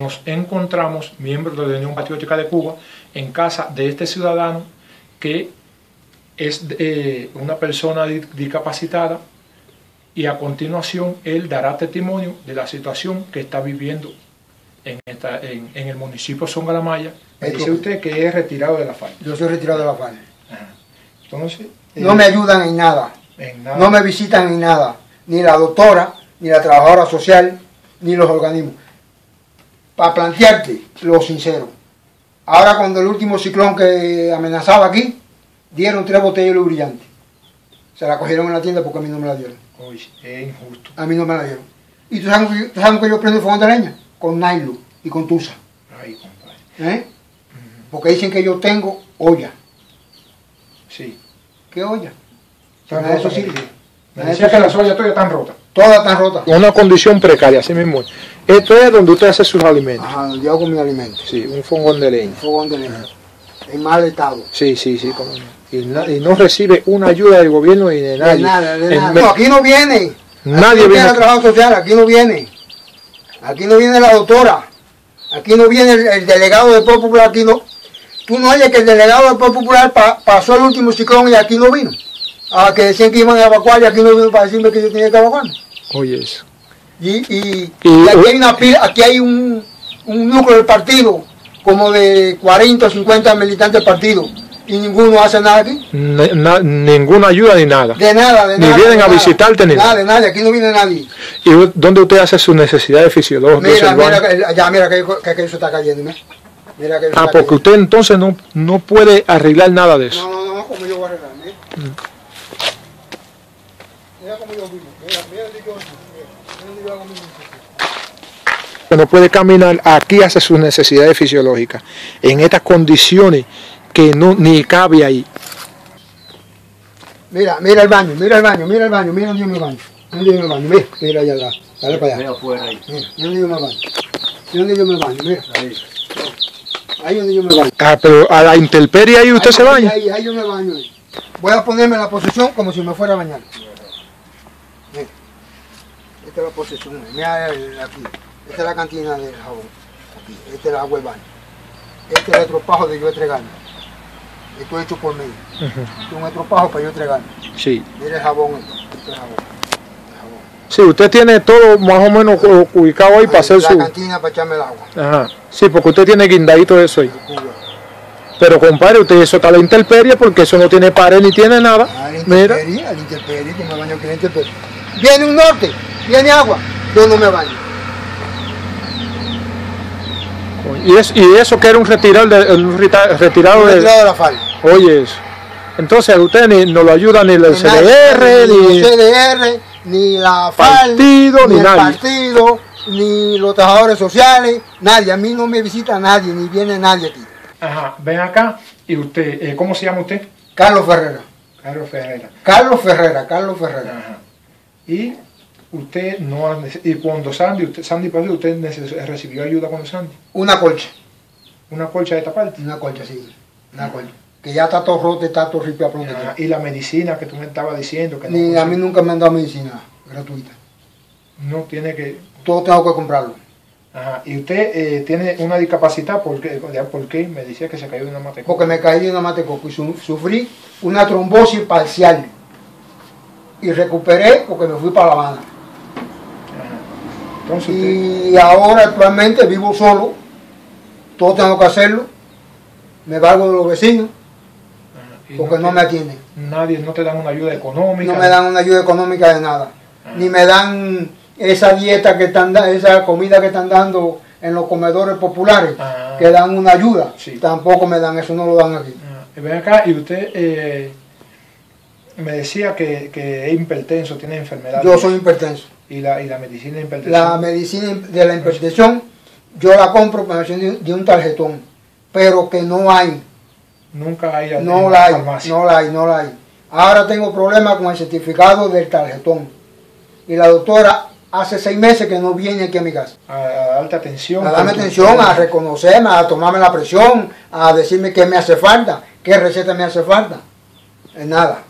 nos encontramos, miembros de la Unión Patriótica de Cuba, en casa de este ciudadano que es eh, una persona discapacitada y a continuación él dará testimonio de la situación que está viviendo en, el municipio de Songalamaya. Me dice usted que es retirado de la FARC. Yo soy retirado de la FARC. Entonces... no me ayudan en nada. en nada. No me visitan en nada. Ni la doctora, ni la trabajadora social, ni los organismos. Para plantearte lo sincero. Ahora cuando el último ciclón que amenazaba aquí, dieron tres botellas de brillante. Se la cogieron en la tienda porque a mí no me la dieron. Uy, es injusto. A mí no me la dieron. ¿Y tú sabes, tú sabes que yo prendo el fogón de leña? Con nylon y con tusa. Ay, compadre. ¿Eh? Porque dicen que yo tengo olla. Sí. ¿Qué olla? Nada eso sirve. Me decía que las ollas todas están rotas. Todas están rotas. Una condición precaria, así mismo. Esto es donde usted hace sus alimentos. Ajá, donde yo hago mis alimentos. Sí, un fogón de leña. Un fogón de leña. En mal estado. Sí, sí, sí. Como y, no recibe una ayuda del gobierno ni de nadie. De nada, de nada. No, aquí no viene. Nadie aquí viene. trabajo social, aquí no viene. Aquí no viene la doctora. Aquí no viene el, delegado del Pueblo Popular. Aquí no. Tú no oyes que el delegado del Pueblo Popular pasó el último ciclón y aquí no vino. A que decían que iban a evacuar y aquí no vino para decirme que yo tenía que evacuar. Oye eso. Y, y, aquí hay una aquí hay un, un núcleo del partido, como de 40 o 50 militantes del partido y ninguno hace nada aquí. ninguna ayuda ni nada. De nada, de ni nada. Ni vienen a visitarte ni nada. Nada, de nada, aquí no viene nadie. ¿Y dónde usted hace sus necesidades fisiológicas? Mira, mira, ya mira que, que, que, eso está cayendo, Mira que ah, porque usted entonces no, no puede arreglar nada de eso. No, no, no, como yo voy a arreglar. Mm. Mira cómo yo vivo, mira, mira donde yo, mira donde yo hago no puede caminar, aquí hace sus necesidades fisiológicas. En estas condiciones que no, ni cabe ahí. Mira, mira el baño, mira el baño, mira el baño, mira donde yo me baño. Mira el baño, mira, mira allá atrás. Dale para allá. Mira, ahí. mira donde yo me baño. Mira donde yo me baño, mira. Ahí. Ahí donde yo me baño. Ah, pero a la intemperie ahí usted se baña. Ahí, ahí, yo me baño. Voy a ponerme en la posición como si me fuera a bañar. Mira. Esta es la posición, mira aquí. Esta es la cantina del jabón. Aquí. Este es el agua. Este es el estropajo de yo entregarme. Esto es hecho por mí. Uh -huh. un estropajo para yo entregarme. Sí. Mire el jabón. Este es jabón. Sí, usted tiene todo más o menos ubicado ahí, ahí para hacer la su... La cantina para echarme el agua. Ajá. Sí, porque usted tiene guindadito de eso ahí. Pero compadre, usted eso está la intemperie porque eso no tiene pared ni tiene nada. A la intemperie, a la intemperie, me baño que la intemperie. Viene un norte, viene agua, yo no me baño. Y, es, y eso que era un retirado de, un retirado, retirado de, de la FARC. Oye eso. Entonces usted ni, no lo ayuda ni el no CDR, ni, ni, el CDR, ni la partido, ni, ni el nadie. partido, ni los trabajadores sociales, nadie. A mí no me visita nadie, ni viene nadie aquí. Ajá, ven acá y usted, eh, ¿cómo se llama usted? Carlos Ferrera. Carlos Ferrera. Carlos Ferrera, Carlos Ferrera. Ajá. Y usted no ha, y cuando Sandy, usted, Sandy pasó, usted recibió ayuda con Sandy. Una colcha. Una colcha de esta parte. Una colcha, sí. Una -huh. colcha. Que ya está todo roto, está todo ripio a pronto. Y la medicina que tú me estabas diciendo. Que Ni no a mí nunca me han dado medicina gratuita. No tiene que. Todo tengo que comprarlo. Ajá. Y usted eh, tiene una discapacidad, ¿por qué? ¿por qué? Me decía que se cayó de una matecoco. Porque me caí de una matecoco y su sufrí una trombosis parcial. Y recuperé porque me fui para La Habana. Entonces, y ahora actualmente vivo solo, todo tengo que hacerlo, me valgo de los vecinos, porque no, te, me atienden. Nadie, no te dan una ayuda económica. No me dan una ayuda económica de nada, ah. ni me dan esa dieta que están dando, esa comida que están dando en los comedores populares, ah. que dan una ayuda, sí. tampoco me dan eso, no lo dan aquí. Ah. Ven acá y usted eh, me decía que, que es hipertenso, tiene enfermedad. Yo soy hipertenso. ¿Y la, y la medicina de hipertensión? La medicina de la hipertensión yo la compro por de un tarjetón, pero que no hay. Nunca hay no la, hay, farmacia. no la hay, no la hay. Ahora tengo problemas con el certificado del tarjetón. Y la doctora hace seis meses que no viene aquí a mi casa. A, a darte atención. A darme atención, a reconocerme, a tomarme la presión, a decirme qué me hace falta, qué receta me hace falta. Es nada.